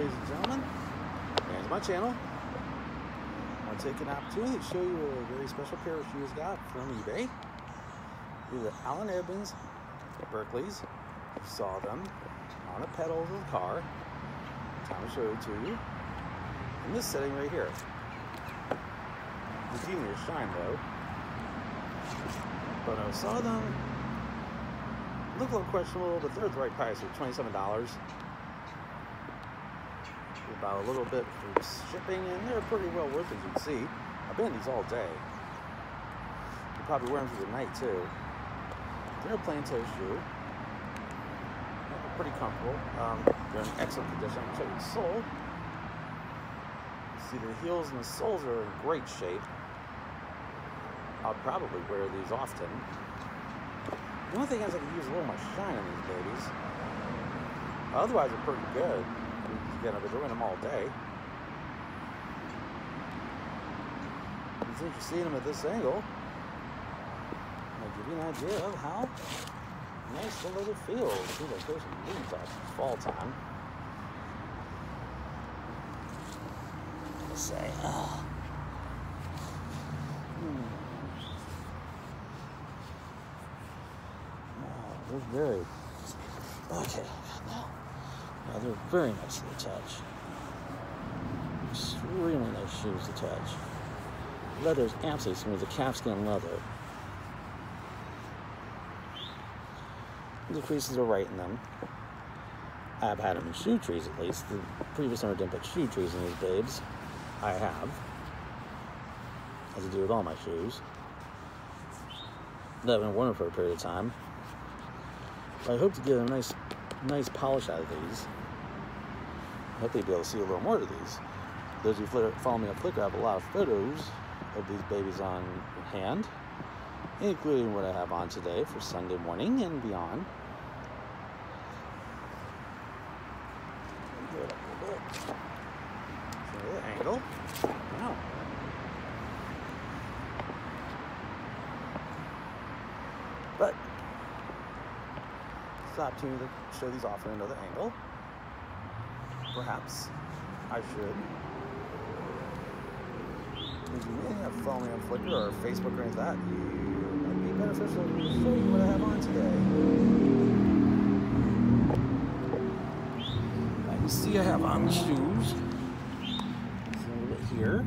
ladies and gentlemen. There's my channel. I want to take an opportunity to show you a very special pair of shoes got from eBay. These are Allen Edmonds Berkeley's. You saw them on the pedals of the car. Time to show it to you. In this setting right here. The even shine though. But I saw them. Look a little questionable, but they're the right price. They're $27 about a little bit for shipping, and they're pretty well worth it, you can see. I've been in these all day. You probably wearing them through the night, too. They're a plain toe shoe. They're pretty comfortable. Um, they're in excellent condition. I'm checking the sole. See, the heels and the soles are in great shape. I'll probably wear these often. The only thing is I can use a little more shine on these babies. Otherwise, they're pretty good going to be doing them all day. Since you're seeing them at this angle, I'll give you an idea of how nice the leather feels. See, like there's some leaves. It's fall time. Let's say, oh. Hmm. Oh, very okay. Now. They're very nice to the touch. Extremely nice shoes to touch. Leather is absolutely smooth, the calfskin leather. The creases are right in them. I've had them in shoe trees at least. The previous owner didn't put shoe trees in these babes. I have. As I do with all my shoes. That I've been worn for a period of time. But I hope to get a nice nice polish out of these. I hope you'll be able to see a little more of these. Those of you follow me on Flickr, I have a lot of photos of these babies on hand, including what I have on today for Sunday morning and beyond. Angle. Wow. But opportunity to show these off in another angle. Perhaps I should. If you may have followed me on Flickr or Facebook or that, you might be beneficial to show you what I have on today. I can see I have on the shoes. a little bit here.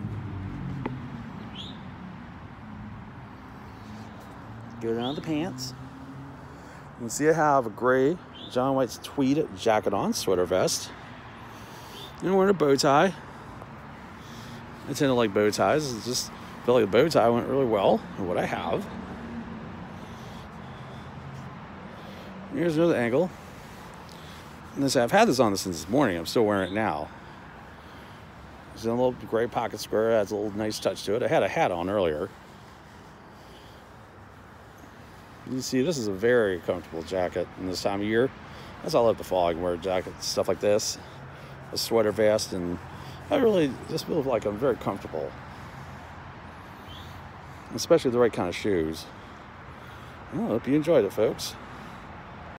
Go down to the pants. You can see I have a gray John White's tweed jacket on, sweater vest. And wearing a bow tie. I tend to like bow ties. It's just felt like the bow tie went really well with what I have. Here's another angle. And this I've had this on since this morning. I'm still wearing it now. It's in a little gray pocket square. Adds a little nice touch to it. I had a hat on earlier. You see, this is a very comfortable jacket in this time of year. That's all I love the fall. I wear a jacket, stuff like this, a sweater vest, and I really just feel like I'm very comfortable. Especially the right kind of shoes. I hope you enjoyed it, folks.